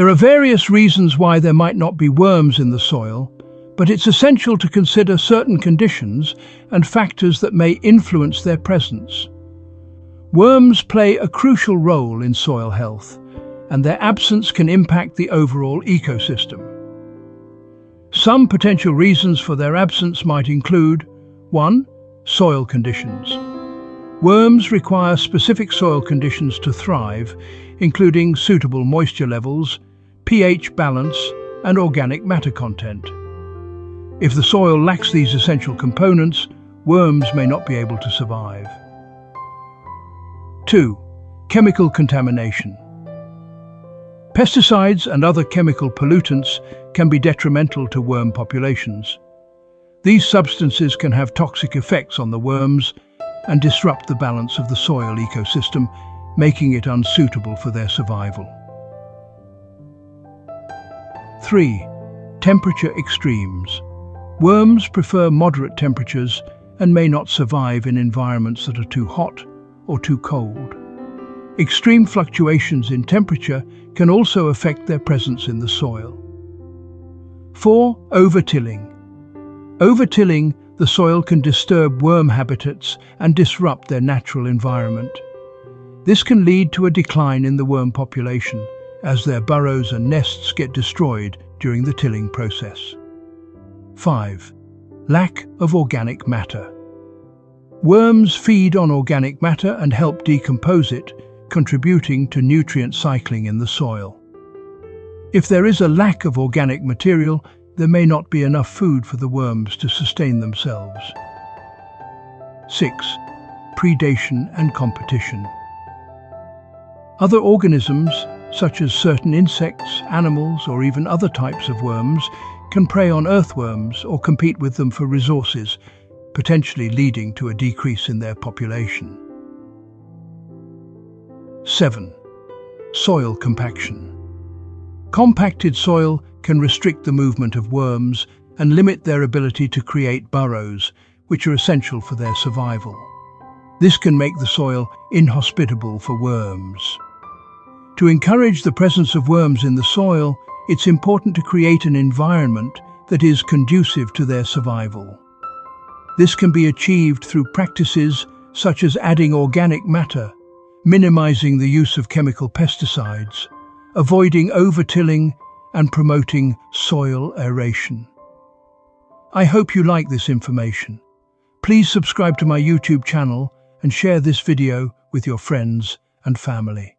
There are various reasons why there might not be worms in the soil, but it's essential to consider certain conditions and factors that may influence their presence. Worms play a crucial role in soil health, and their absence can impact the overall ecosystem. Some potential reasons for their absence might include 1. Soil conditions. Worms require specific soil conditions to thrive, including suitable moisture levels, pH balance and organic matter content. If the soil lacks these essential components, worms may not be able to survive. 2. Chemical contamination. Pesticides and other chemical pollutants can be detrimental to worm populations. These substances can have toxic effects on the worms and disrupt the balance of the soil ecosystem, making it unsuitable for their survival. 3. Temperature extremes. Worms prefer moderate temperatures and may not survive in environments that are too hot or too cold. Extreme fluctuations in temperature can also affect their presence in the soil. 4. Overtilling. Overtilling the soil can disturb worm habitats and disrupt their natural environment. This can lead to a decline in the worm population as their burrows and nests get destroyed during the tilling process. 5. Lack of organic matter. Worms feed on organic matter and help decompose it, contributing to nutrient cycling in the soil. If there is a lack of organic material, there may not be enough food for the worms to sustain themselves. 6. Predation and competition. Other organisms, such as certain insects, animals or even other types of worms, can prey on earthworms or compete with them for resources, potentially leading to a decrease in their population. 7. Soil compaction. Compacted soil can restrict the movement of worms and limit their ability to create burrows, which are essential for their survival. This can make the soil inhospitable for worms. To encourage the presence of worms in the soil, it's important to create an environment that is conducive to their survival. This can be achieved through practices such as adding organic matter, minimizing the use of chemical pesticides, avoiding over-tilling and promoting soil aeration. I hope you like this information. Please subscribe to my YouTube channel and share this video with your friends and family.